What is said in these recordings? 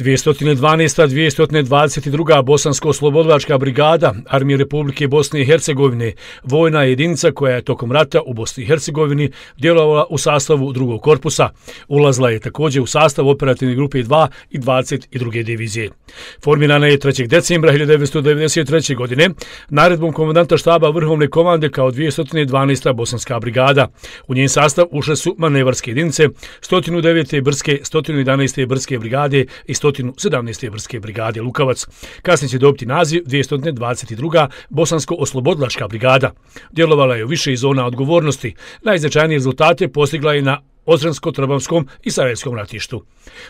212. 222. Bosansko-slobodilačka brigada Armije Republike Bosne i Hercegovine, vojna jedinica koja je tokom rata u Bosni i Hercegovini djelovala u sastavu drugog korpusa. Ulazla je također u sastav operativne grupe 2 i 22. divizije. Formirana je 3. decembra 1993. godine naredbom komandanta štaba Vrhovne komande kao 212. Bosanska brigada. U njen sastav ušle su manevarske jedinice 109. Brske, 111. Brske brigade i 217. Brske brigade Lukavac. Kasnije će dobiti naziv 222. Bosansko-oslobodlačka brigada. Djelovala je u više zona odgovornosti. Najznačajnije rezultate postigla je na Ozransko-Trabamskom i Sarajevskom ratištu.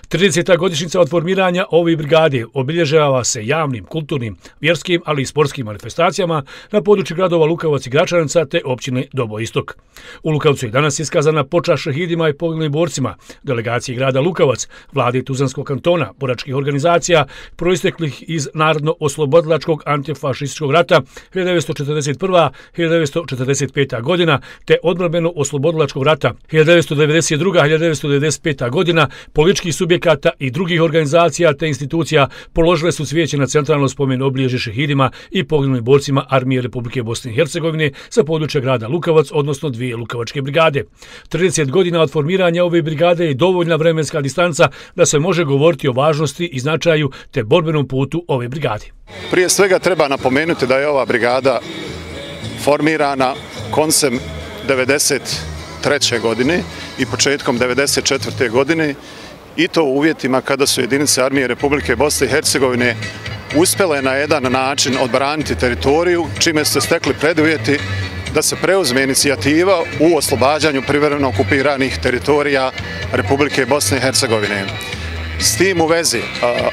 30. godišnjica od formiranja ove brigade obilježava se javnim, kulturnim, vjerskim, ali i sportskim manifestacijama na području gradova Lukavac i Gračaranca te općine Doboistok. U Lukavcu je danas iskazana poča šehidima i poginulim borcima, delegacije grada Lukavac, vlade Tuzanskog kantona, boračkih organizacija, proisteklih iz Narodno-oslobodilačkog antifašističkog rata 1941-1945. godina te odmrbeno oslobodilačkog rata 1990 1992-1995. godina političkih subjekata i drugih organizacija te institucija položile su cvijeće na centralno spomen obliježe šehidima i poginulim borcima Armije Republike Bosne i Hercegovine sa područja grada Lukavac, odnosno dvije Lukavačke brigade. 30 godina od formiranja ove brigade je dovoljna vremenska distanca da se može govoriti o važnosti i značaju te borbenom putu ove brigade. Prije svega treba napomenuti da je ova brigada formirana koncem 93. godine i početkom 1994. godine i to u uvjetima kada su jedinice armije Republike Bosne i Hercegovine uspjele na jedan način odbraniti teritoriju, čime su stekli preduvjeti da se preuzme inicijativa u oslobađanju privremeno okupiranih teritorija Republike Bosne i Hercegovine. S tim u vezi,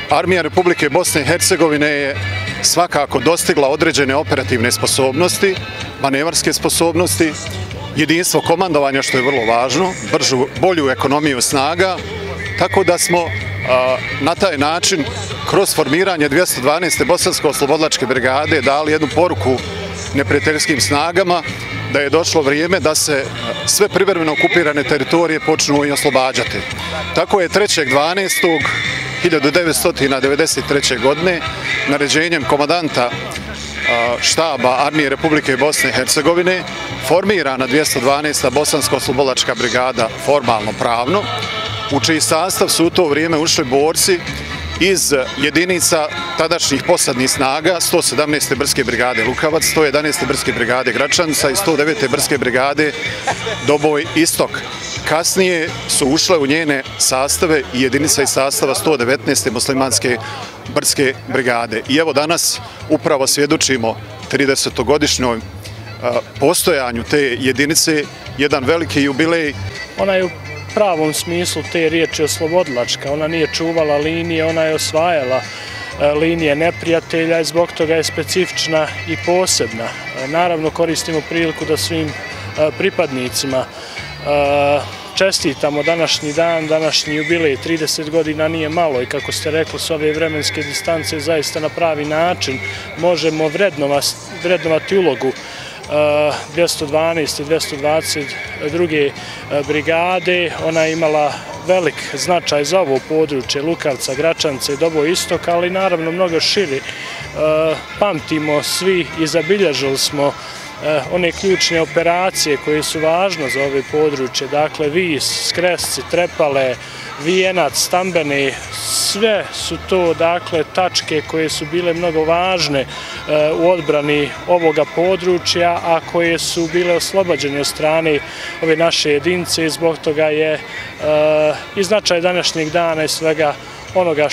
Armija Republike Bosne i Hercegovine je svakako dostigla određene operativne sposobnosti, manevarske sposobnosti, jedinstvo komandovanja, što je vrlo važno, bržu, bolju ekonomiju snaga, tako da smo na taj način kroz formiranje 212. Bosansko-Oslobodlačke brigade dali jednu poruku neprijateljskim snagama da je došlo vrijeme da se sve privremeno okupirane teritorije počnu i oslobađati. Tako je 3.12. 1993. godine naređenjem komadanta štaba Armije Republike Bosne i Hercegovine formirana 212. Bosansko-Slobolačka brigada formalno pravno, u čiji sastav su u to vrijeme ušli borci iz jedinica tadašnjih posadnih snaga 117. Brske brigade Lukavac, 111. Brske brigade Gračanca i 109. Brske brigade Doboj Istok. Kasnije su ušle u njene sastave i jedinica iz sastava 119. muslimanske Brske brigade. I evo danas upravo svjedočimo 30-godišnjoj postojanju te jedinice, jedan veliki jubilej. Ona je u pravom smislu te riječi oslobodilačka. Ona nije čuvala linije, ona je osvajala linije neprijatelja i zbog toga je specifična i posebna. Naravno koristimo priliku da svim pripadnicima čestitamo današnji dan, današnji jubilej, 30 godina nije malo i kako ste rekli s ove vremenske distance zaista na pravi način možemo vrednovati ulogu e, 212. i 222. E, brigade. Ona je imala velik značaj za ovo područje Lukavca, Gračance i Dobo Istok, ali naravno mnogo širi. E, pamtimo svi i zabilježili smo Eh, one ključne operacije koje su važne za ove područje, dakle vis, skresci, trepale, vijenac, stambeni, sve su to dakle tačke koje su bile mnogo važne eh, u odbrani ovoga područja, a koje su bile oslobađene od strane ove naše jedinice i zbog toga je eh, i značaj današnjeg dana i svega onoga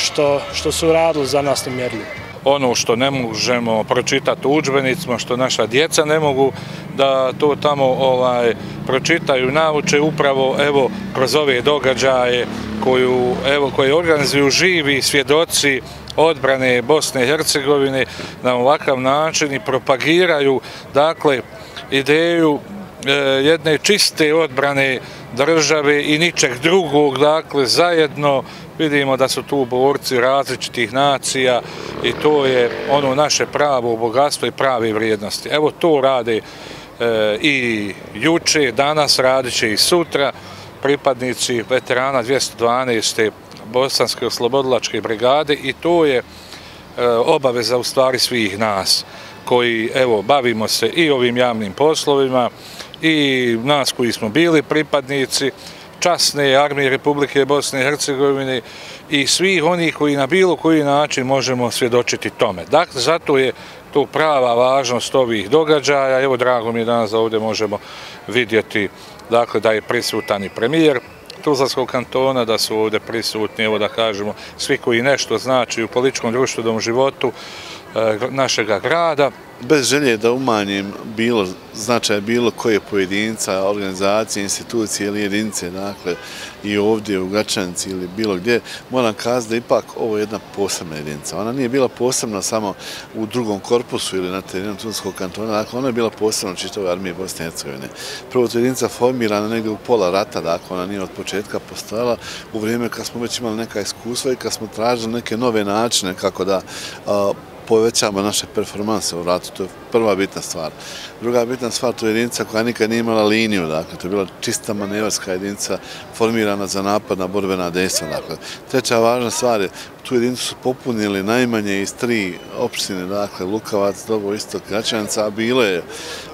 što su radili za nas nemjerljivo ono što ne možemo pročitati u učbenicima, što naša djeca ne mogu da to tamo ovaj pročitaju, nauče upravo evo kroz ove događaje koju, evo, koje organizuju živi svjedoci odbrane Bosne i Hercegovine na ovakav način i propagiraju dakle ideju E, jedne čiste odbrane države i ničeg drugog, dakle zajedno vidimo da su tu borci različitih nacija i to je ono naše pravo bogatstvo i prave vrijednosti. Evo to rade e, i juče, danas radit će i sutra pripadnici veterana 212. Bosanske oslobodilačke brigade i to je e, obaveza u stvari svih nas koji evo bavimo se i ovim javnim poslovima i nas koji smo bili pripadnici časne armije Republike Bosne i Hercegovine i svih onih koji na bilo koji način možemo svjedočiti tome. Dakle, zato je to prava važnost ovih događaja. Evo, drago mi je danas da ovdje možemo vidjeti dakle, da je prisutan i premijer Tuzlanskog kantona, da su ovdje prisutni, evo da kažemo, svi koji nešto znači u političkom društvenom životu e, našega grada bez želje da umanjim bilo značaj bilo koje pojedinca, organizacije, institucije ili jedinice, dakle, i ovdje u Gračanici ili bilo gdje, moram kazati da ipak ovo je jedna posebna jedinica. Ona nije bila posebna samo u drugom korpusu ili na terenu Tunskog kantona, dakle, ona je bila posebna u čitove armije Bosne i Hercegovine. Prvo, to jedinica formirana negdje u pola rata, dakle, ona nije od početka postojala u vrijeme kad smo već imali neka iskustva i kad smo tražili neke nove načine kako da povećamo naše performanse u ratu, to je prva bitna stvar. Druga bitna stvar, to je jedinica koja nikad nije imala liniju, dakle, to je bila čista manevarska jedinica formirana za napad na borbena dejstva, dakle. Treća važna stvar je, tu jedinicu su popunili najmanje iz tri opštine, dakle, Lukavac, Dobo, Istok, Gračanica, a bilo je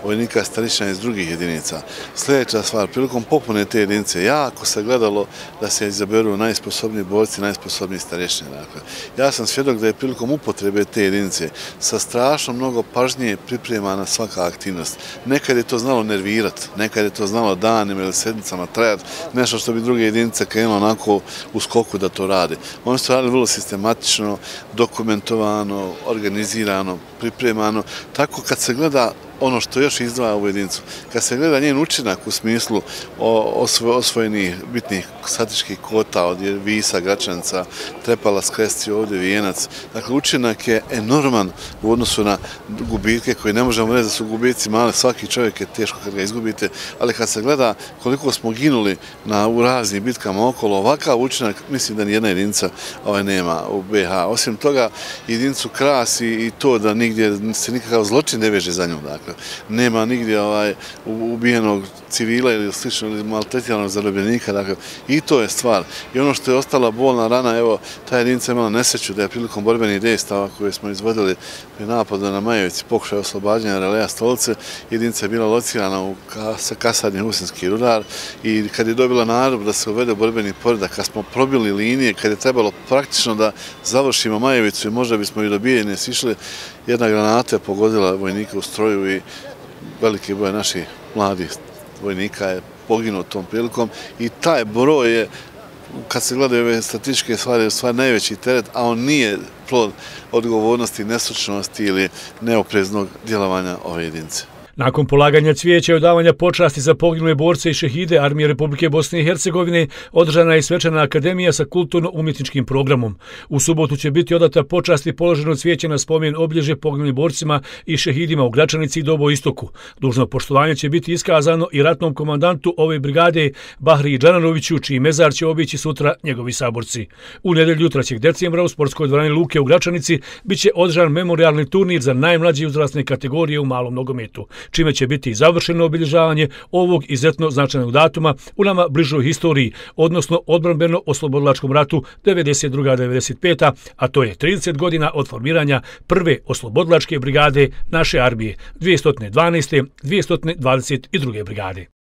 vojnika starična iz drugih jedinica. Sljedeća stvar, prilikom popune te jedinice, jako se gledalo da se izaberu najsposobniji borci, najsposobniji starični, dakle. Ja sam svjedok da je prilikom upotrebe te jedinice sa strašno mnogo pažnje pripremana svaka aktivnost. Nekad je to znalo nervirat, nekad je to znalo danima ili sedmicama trajat, nešto što bi druge jedinice krenulo onako u skoku da to rade. Oni su radili vrlo sistematično, dokumentovano, organizirano, pripremano, tako kad se gleda ono što još izdvaja u jedinicu. Kad se gleda njen učinak u smislu osvojenih bitnih statičkih kota od Visa, Gračanca, Trepala, Skresti, ovdje Vijenac, dakle učinak je enorman u odnosu na gubitke koje ne možemo reći da su gubici male, svaki čovjek je teško kad ga izgubite, ali kad se gleda koliko smo ginuli na, u raznim bitkama okolo, ovakav učinak mislim da nijedna jedinica ovaj, nema u BH. Osim toga, jedinicu krasi i to da nigdje se nikakav zločin ne veže za nju, dakle. Dakle, nema nigdje ovaj, ubijenog civila ili slično ili maltretiranog zarobljenika. Dakle, I to je stvar. I ono što je ostala bolna rana, evo, ta jedinica imala nesreću da je prilikom borbenih dejstava koje smo izvodili pri napadu na Majevici, pokušaj oslobađanja releja stolice, jedinica je bila locirana u kas, kasadnje husinski rudar i kad je dobila narod da se uvede borbeni poredak, kad smo probili linije, kad je trebalo praktično da završimo Majevicu i možda bismo i dobijene sišli, jedna granata je pogodila vojnika u stroju i veliki broj naših mladih vojnika je poginuo tom prilikom i taj broj je, kad se gledaju ove statičke stvari, je stvar najveći teret, a on nije plod odgovornosti, nesučnosti ili neopreznog djelovanja ove jedinice. Nakon polaganja cvijeća i odavanja počasti za poginule borce i šehide Armije Republike Bosne i Hercegovine, održana je svečana akademija sa kulturno-umjetničkim programom. U subotu će biti odata počasti položeno cvijeće na spomen oblježe poginulim borcima i šehidima u Gračanici i Dobo Istoku. Dužno poštovanje će biti iskazano i ratnom komandantu ove brigade Bahri Đananoviću, čiji mezar će obići sutra njegovi saborci. U nedelju 3. decembra u sportskoj dvorani Luke u Gračanici biće održan memorialni turnir za najmlađe uzrasne kategorije u malom nogometu čime će biti završeno obilježavanje ovog izuzetno značajnog datuma u nama bližoj historiji, odnosno odbranbeno oslobodilačkom ratu 92-95, a to je 30 godina od formiranja prve oslobodilačke brigade naše armije 212. 222. brigade.